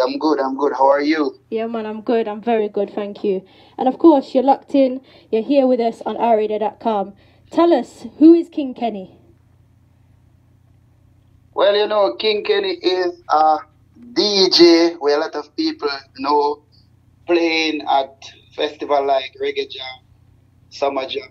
I'm good. I'm good. How are you? Yeah, man, I'm good. I'm very good, thank you. And of course, you're locked in. You're here with us on rradio.com. Tell us, who is King Kenni? Well, you know, King Kenni is a DJ where a lot of people know playing at festival like Reggae Jam, Summer Jam,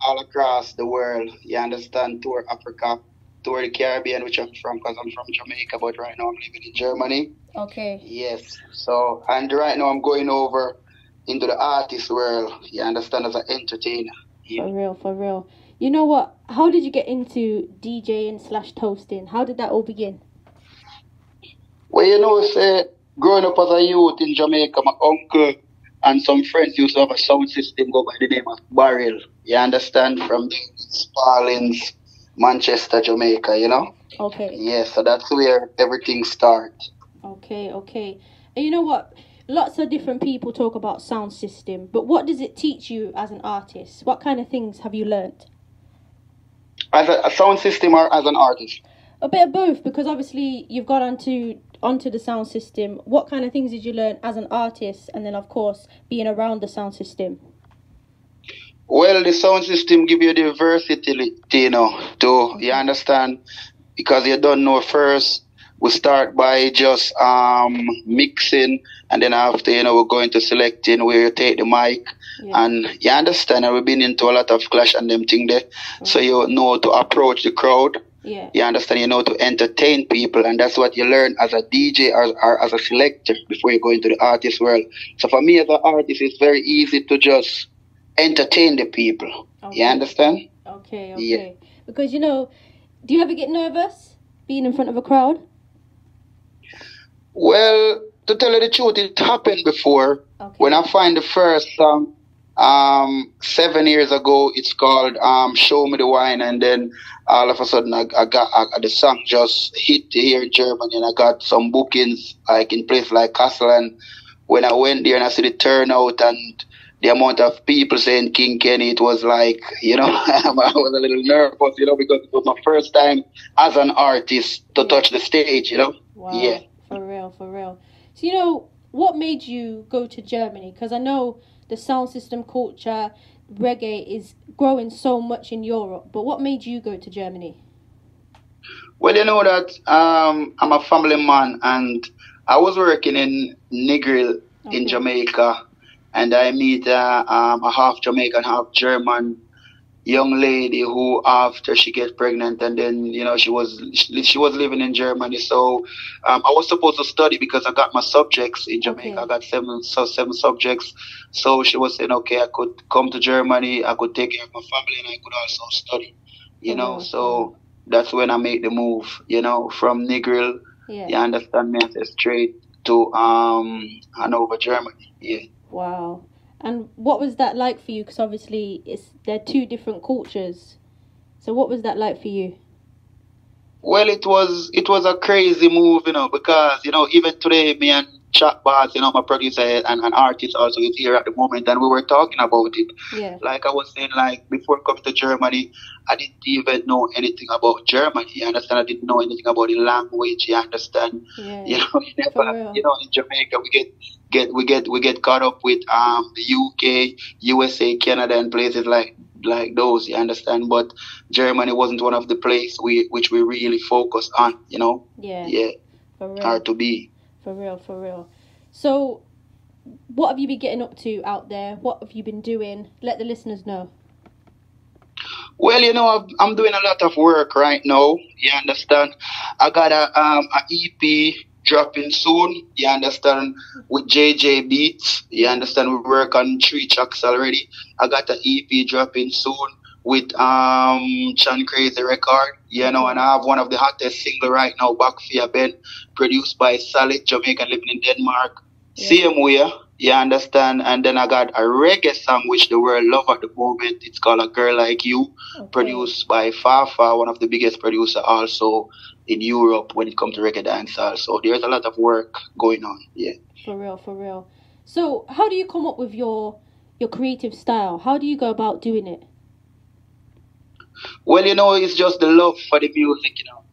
all across the world. You understand? Tour Africa, tour the Caribbean, which I'm from because I'm from Jamaica, but right now I'm living in Germany. Okay. Yes. So, and right now I'm going over into the artist world. You understand? As an entertainer. Yeah. For real, for real. You know what? How did you get into DJing slash toasting? How did that all begin? Well, you know, say, growing up as a youth in Jamaica, my uncle and some friends used to have a sound system go by the name of Barrel. You understand? From Spaldings, Manchester, Jamaica, you know? Okay. Yeah, so that's where everything starts. Okay, okay. And you know what? Lots of different people talk about sound system, but what does it teach you as an artist? What kind of things have you learnt? As a, a sound system or as an artist? A bit of both, because obviously you've got onto onto the sound system. What kind of things did you learn as an artist, and then of course being around the sound system? Well, the sound system give you the versatility, you know, to you understand, because you don't know first. We start by just um mixing, and then after you know we're going to selecting where you take the mic, Yeah. and you understand. And we've been into a lot of clash and them thing there, so you know to approach the crowd. Yeah. You understand, you know, to entertain people, and that's what you learn as a DJ or, or as a selector before you go into the artist world. So for me as an artist, it's very easy to just entertain the people. Okay. You understand? Okay, Yeah. okay. Because you know, do you ever get nervous being in front of a crowd? Well, to tell you the truth, it happened before. Okay. When I find the first song, um, seven years ago, it's called um, "Show Me the Wine," and then all of a sudden, I, I got I, the song just hit here in Germany, and I got some bookings like in places like Kassel. And when I went there and I see the turnout and the amount of people saying King Kenni, it was like you know I was a little nervous, you know, because it was my first time as an artist to touch the stage, you know. Wow. Yeah. For real, for real. So you know, what made you go to Germany? Because I know the sound system culture, reggae is growing so much in Europe. But what made you go to Germany? Well, you know that um, I'm a family man, and I was working in Negril Okay. in Jamaica, and I meet uh, um, a half Jamaican, half German young lady who, after she gets pregnant, and then you know she was she, she was living in Germany, so um, I was supposed to study because I got my subjects in Jamaica. Okay. I got seven so seven subjects, so she was saying, okay, I could come to Germany, I could take care of my family, and I could also study. You know, Mhm. so that's when I made the move, you know, from Negril, Yeah. you understand me, I said straight to um Hanover, Germany. Yeah. Wow. And what was that like for you? Because obviously, it's they're two different cultures. So what was that like for you? Well, it was it was a crazy move, you know, because you know even today, me and Chuck Bass, you know, my producer and an artist also is here at the moment, and we were talking about it. Yeah. Like I was saying, like before coming to Germany, I didn't even know anything about Germany. You understand? I didn't know anything about the language. You understand? Yeah. You know, you never, you know, in Jamaica we get get we get we get caught up with um the UK, USA, Canada, and places like like those. You understand? But Germany wasn't one of the place we which we really focused on. You know, Yeah. yeah, real. to be. For real, for real. So, what have you been getting up to out there? What have you been doing? Let the listeners know. Well, you know, I'm- doing a lot of work right now. You understand? I got a um a EP dropping soon. You understand? With JJ Beats. You understand? We work on three tracks already. I got an EP dropping soon with um Chan Crazy Record. You know, and I have one of the hottest single right now, Back Fear Ben, produced by Solid Jamaican living in Denmark. Yeah. Same way. You understand? And then I got a reggae song which the world love at the moment. It's called A Girl Like You Okay. produced by Fafa, one of the biggest producer also in Europe when it comes to reggae dancehall. So there's a lot of work going on. Yeah. For real, for real. So, how do you come up with your your creative style? How do you go about doing it? Well, you know, it's just the love for the music, you know.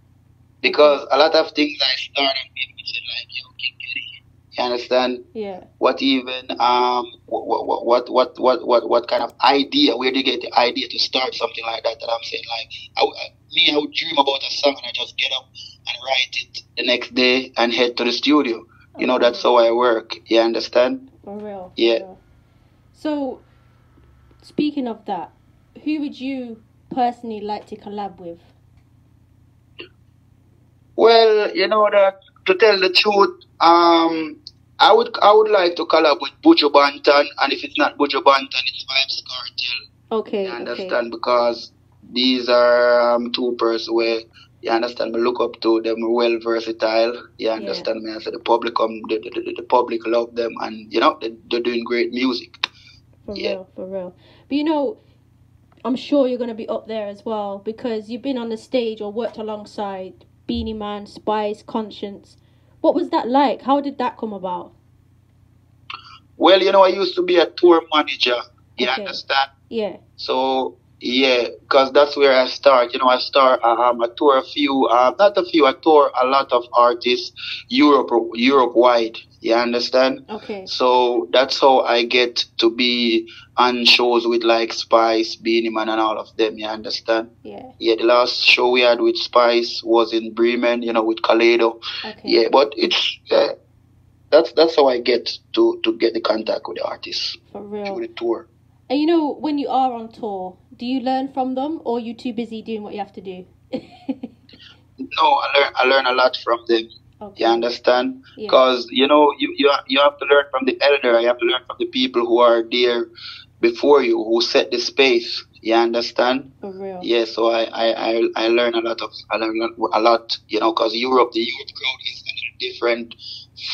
Because a lot of things I started which is like, yo, King Kenni, understand? Yeah. What even um what what what what what what, kind of idea? Where do you get the idea to start something like that? That I'm saying like I, me, I would dream about a song and I just get up and write it the next day and head to the studio. You know, that's how I work. You understand? For real. for Yeah. real. So, speaking of that, who would you personally like to collab with? Well, you know that to tell the truth, um, I would I would like to collab with Buju Banton, and if it's not Buju Banton, it's Vybz Kartel. Okay. You okay. understand? Because these are um, two persons where you understand me look up to them well versatile. You understand me? I said the public um the, the, the, the public love them and you know they, they're doing great music. For Yeah. real, for real. But you know, I'm sure you're gonna be up there as well because you've been on the stage or worked alongside Beenie Man, Spice, Konshens. What was that like? How did that come about? Well, you know I used to be a tour manager. You Okay. understand? Yeah. So yeah, because that's where I start. You know, I start. Um, I tour a few, uh, not a few. I tour a lot of artists, Europe, Europe wide. You understand? Okay. So that's how I get to be on shows with like Spice, Beenie Man, and all of them. You understand? Yeah. Yeah, the last show we had with Spice was in Bremen. You know, with Kaleido. Okay. Yeah, but it's uh, that's that's how I get to to get the contact with the artists For through the tour. And you know, when you are on tour, do you learn from them or are you too busy doing what you have to do? No, I learn I learn a lot from them. okay. You understand? Yeah. Because you know you, you you have to learn from the elder. You have to learn from the people who are there before you, who set the space. You understand? For real. Yeah. So I I, I, I learn a lot of I learn a lot. You know, because Europe, the youth crowd is a little different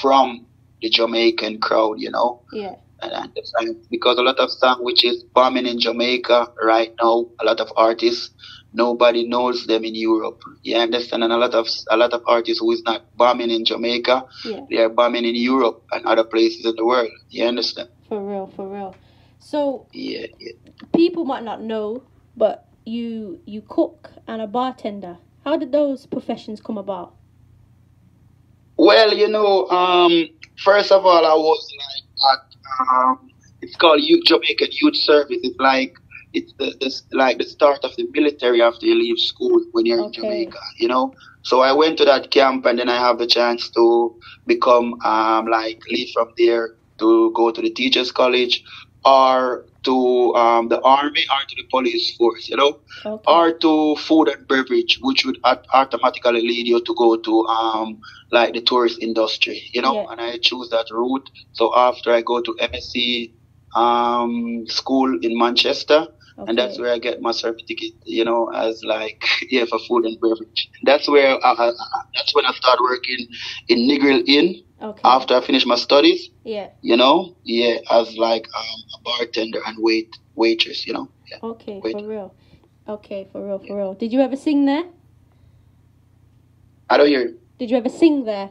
from the Jamaican crowd. You know, Yeah. And, because a lot of song which is bombing in Jamaica right now, a lot of artists. Nobody knows them in Europe. You understand? And a lot of a lot of artists who is not bombing in Jamaica, Yeah. they are bombing in Europe and other places in the world. You understand? For real. For real. So Yeah, yeah. people might not know, but you you cook and a bartender. How did those professions come about? Well, you know, um, first of all, I was like at um, it's called Youth Jamaican Youth Service. It's like it's the, like the start of the military after you leave school when you're in Jamaica. You know, so I went to that camp and then I have the chance to become um, like leave from there to go to the teachers college or to um, the army or to the police force. You know Okay. or to food and beverage, which would automatically lead you to go to um like the tourist industry, you know. Yeah. And I choose that route. So after I go to MSc um school in Manchester, and that's where I get my certificate, you know, as like yeah for food and beverage. That's where I, I, that's when I start working in Negril Inn Okay. after I finish my studies, Yeah. you know, yeah, as like um, a bartender and wait waitress, you know. Yeah. Okay. Wait. For real. Okay. For real. For real. Did you ever sing there? I don't hear. you. Did you ever sing there?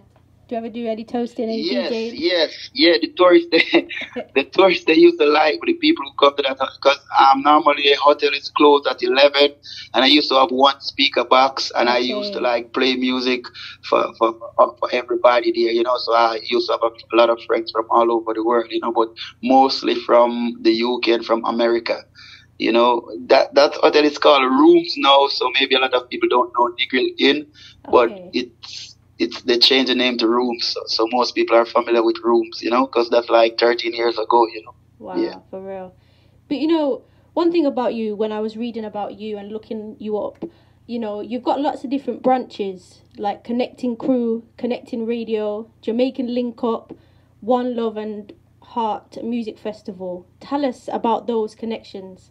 Do you ever do any toasting and Yes, DJing? yes, yeah. The tourists, they, the tourists, they used to like the people who come to that because um normally a hotel is closed at eleven, and I used to have one speaker box, and I used to like play music for for for everybody there, you know. So I used to have a lot of friends from all over the world, you know, but mostly from the UK and from America. You know that that hotel is called Rooms now, so maybe a lot of people don't know Negril Inn, but it's it's they changed the name to Rooms, so, so most people are familiar with Rooms, you know, because that's like 13 years ago, you know. Wow, Yeah. for real. But you know, one thing about you when I was reading about you and looking you up, you know, you've got lots of different branches like Connecting Crew, Connecting Radio, Jamaican Link Up, One Love and Heart Music Festival. Tell us about those connections.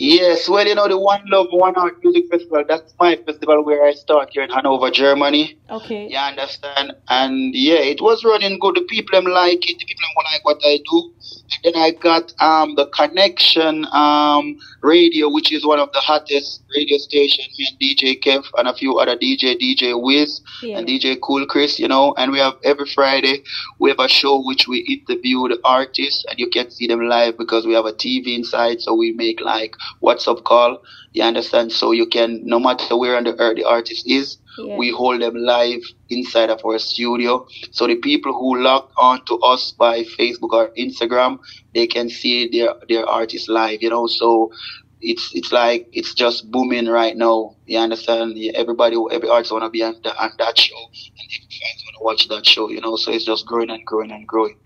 Yes, well, you know, the One Love, One Art Music Festival, that's my festival where I start here in Hanover, Germany. Okay. You understand? And yeah, it was running good. The people them like it. The people them like what I do. And then I got um the Connection um radio, which is one of the hottest radio stations, Me and DJ Kev and a few other DJ, DJ Wiz Yeah. and DJ Cool Chris, you know. And we have every Friday we have a show which we interview the artists, and you can see them live because we have a TV inside. So we make like WhatsApp call. You understand? So you can no matter where on the earth the artist is, Yeah. we hold them live inside of our studio. So the people who log on to us by Facebook or Instagram, they can see their their artists live. You know, so it's it's like it's just booming right now. You understand? Everybody, every artist wanna be on, the, on that show, and every fans wanna watch that show. You know, so it's just growing and growing and growing.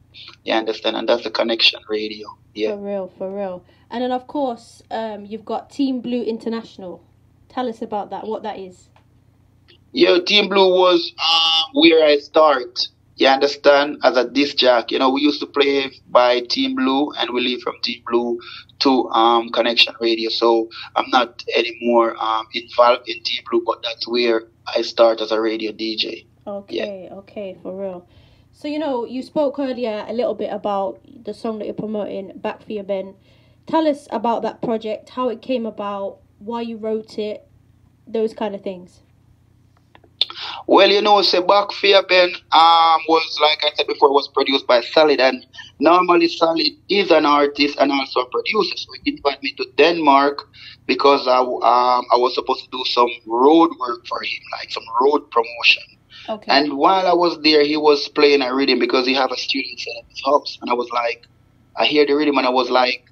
You understand? And that's the connection radio. Yeah. For real, for real. And then of course, um, you've got Team Blue International. Tell us about that. What that is. Yeah, Team Blue was um, where I start. You understand? As a disc jack, you know, we used to play by Team Blue, and we leave from Team Blue to um, Connection Radio. So I'm not anymore um, involved in Team Blue, but that's where I start as a radio DJ. Okay, okay, for real. So you know, you spoke earlier a little bit about the song that you're promoting, "Back for Your Ben." Tell us about that project, how it came about, why you wrote it, those kind of things. Well, you know, say Back Fear Ben um, was, like I said before, was produced by Solid. And normally Solid is an artist and also a producer. So he invited me to Denmark because I, um, I was supposed to do some road work for him, like some road promotion. Okay. And while I was there, he was playing a rhythm because he have a inside of his house. And I was like, I hear the rhythm and I was like,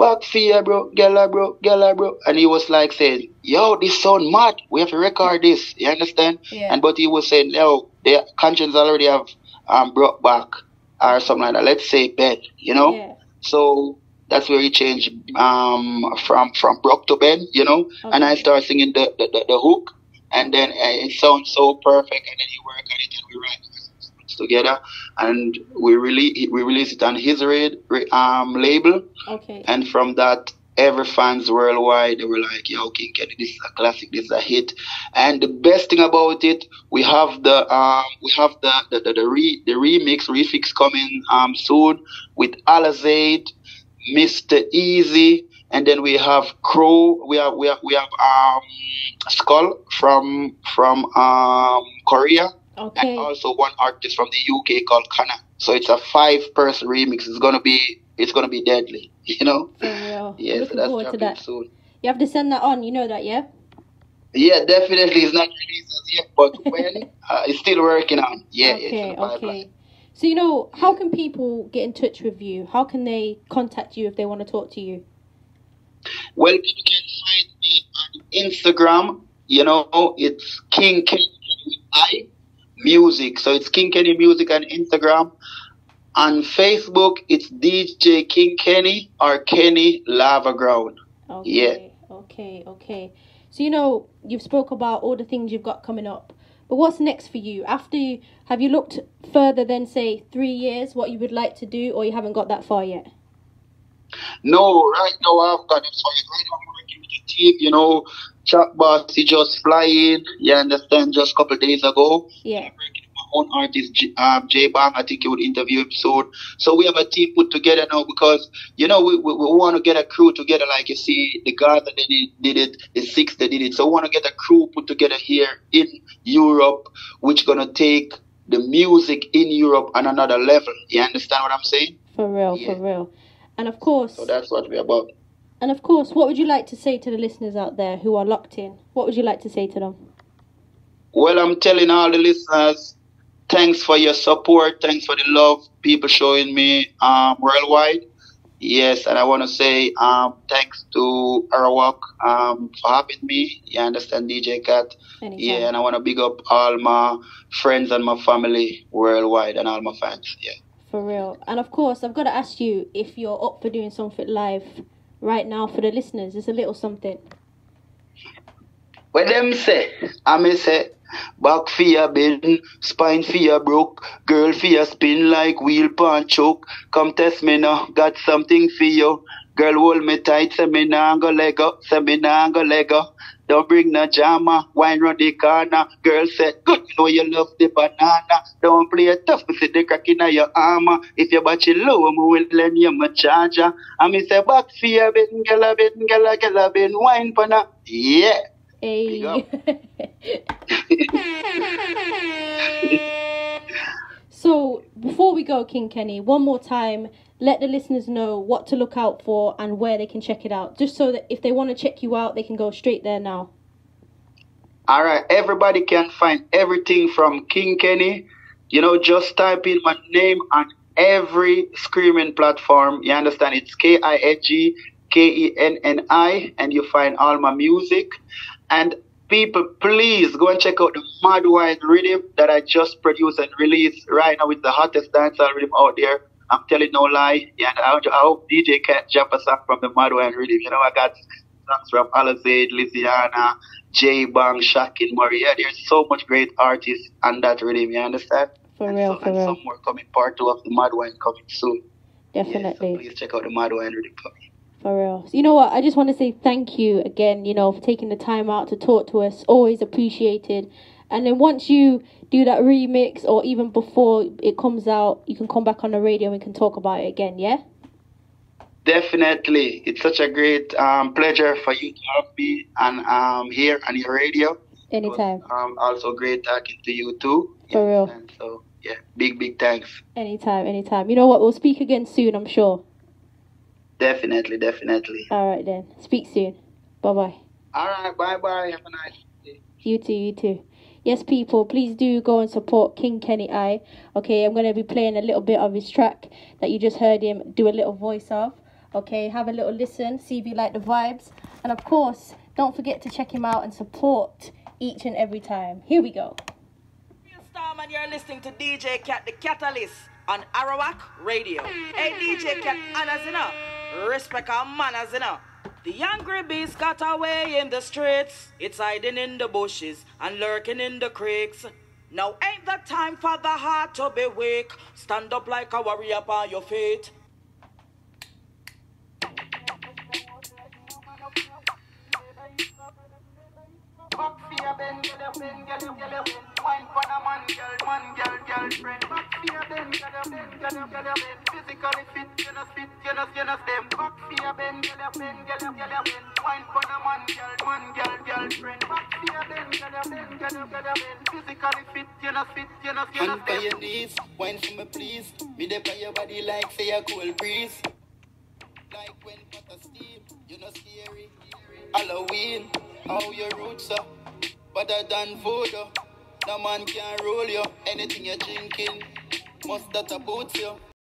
back fear, bro, gala, bro, gala, bro. And he was like saying, yo, this sound mad. We have to record this. You understand? Yeah. And but he was saying, no, the Konshens already have um, brought back or something like that. Let's say bed, you know? Yeah. So that's where he changed um, from from Brock to Ben, you know. And I Okay. started singing the, the, the, the hook, and then uh, it sounds so perfect. And then he work on it, and we write it together, and we really we release it on his raid, um, label. Okay. And from that, every fans worldwide they were like, "Yo, King Kenni, this is a classic, this is a hit." And the best thing about it, we have the um, we have the the the, the, re, the remix refix coming um soon with Alizade, Mr. Easy, and then we have Crow. We have we have we have um Skull from from um Korea Okay. and also one artist from the UK called Kana. So it's a five-person remix. It's gonna be it's gonna be deadly, you know. Yeah, so that's forward that. soon. You have to send that on. You know that, yeah. Yeah, definitely. It's not released as yet, but when uh, it's still working on. Yeah, yeah. okay. it's in the. Okay. So you know, how can people get in touch with you? How can they contact you if they want to talk to you? Well, you can find me on Instagram. You know, it's King Kenni with I Music. So it's King Kenni Music on Instagram. On Facebook, it's DJ King Kenni or Kenny Lava Ground. Okay. Okay. Okay. So you know, you've spoke about all the things you've got coming up. But what's next for you? After you have you looked further than say three years, what you would like to do, or you haven't got that far yet? No, right now I've got it. So right now I'm working with the team. You know, Chuck Boss, he just flying. You understand? Just a couple days ago. Yeah. I'm working with my own artist, J- um, J Bang. I think you would interview him soon. So we have a team put together now because, you know, we, we, we want to get a crew together. Like you see, the guys that did it, did it, the six that did it. So we want to get a crew put together here in Europe, which going to take the music in Europe on another level. You understand what I'm saying? For real, Yeah. for real. And of course, So that's what we're about. And of course, what would you like to say to the listeners out there who are locked in? What would you like to say to them? Well, I'm telling all the listeners, thanks for your support. Thanks for the love people showing me um, worldwide. Yes, and I want to say um, thanks to Arawak um, for having me. You understand, DJ Kat? Anytime. Yeah, and I want to big up all my friends and my family worldwide and all my fans. Yeah. For real. And of course, I've got to ask you if you're up for doing something live right now for the listeners. It's a little something. What them say? I may say, back for your bend, spine for your broke, girl for your spin like wheel pan choke. Come test me now, got something for you. Girl hold me tight, say me nah go leg up, say me nah go leg up. Don't bring no drama, wine round the corner. Girl said, good, you know you love the banana. Don't play tough, me see the crack in your armor. If you batch it low, me will lend you my charger. And me say, back for your bend, gala bend, gala gala bend, wine pana. Yeah. Hey. so, before we go, King Kenni, one more time, let the listeners know what to look out for and where they can check it out. Just so that if they want to check you out, they can go straight there now. All right, everybody can find everything from King Kenni. You know, just type in my name on every streaming platform. You understand? It's K I N G K E N N I, and you find all my music. And people, please go and check out the Mad Wine rhythm that I just produced and released right now. It's the hottest dancehall rhythm out there. I'm telling no lie. Yeah, I, I hope DJ can jump a song from the Mad Wine rhythm. You know, I got songs from Alizade, Lisiana, J Bang, Shakin Murray. Yeah, there's so much great artists on that rhythm, you understand? For and real, so, for and real. some more coming, part two of the Mad Wine coming soon. Definitely. Yeah, so please check out the Mad Wine rhythm coming. For real. So you know what? I just want to say thank you again, you know, for taking the time out to talk to us. Always appreciated. And then once you do that remix or even before it comes out, you can come back on the radio and we can talk about it again, yeah? Definitely. It's such a great um, pleasure for you to have me and um, here on your radio. Anytime. Was, um, also great talking to you too. For real. And so yeah, big big thanks. Anytime, anytime. You know what? We'll speak again soon, I'm sure. Definitely, definitely. All right then. Speak soon. Bye bye. All right, bye bye. Have a nice day. You too, you too. Yes, people, please do go and support King Kenni I. Okay, I'm going to be playing a little bit of his track that you just heard him do a little voice of. Okay, have a little listen, see if you like the vibes. And of course, don't forget to check him out and support each and every time. Here we go. Starman, you're listening to DJ Kat the Kat-a-lyst on Arawak Radio. Hey, DJ Kat, Anna's enough. Respect our manners, you know. The angry beast got away in the streets. It's hiding in the bushes and lurking in the creeks. Now ain't the time for the heart to be weak. Stand up like a warrior upon your feet. Fuck fear, Ben, get up, Ben, get get. Wine for the man, girl, man, girl, girlfriend. Physically fit, you know, fit, you know, you know, them. Fuck fear, Ben, get up, Ben, get up, get up, Ben. Wine for the man, girl, man, girl, girlfriend. Fuck fear, Ben, get up, Ben, get up, get up, Ben. Physically fit, you know, fit, you know, you know, Hand by your knees, wine for me please. Me dey by your body like say a cool breeze. Like when butter steam, you know scary. Halloween, how your roots are, better than voodoo. No man can roll you, anything you're drinking, must that about you.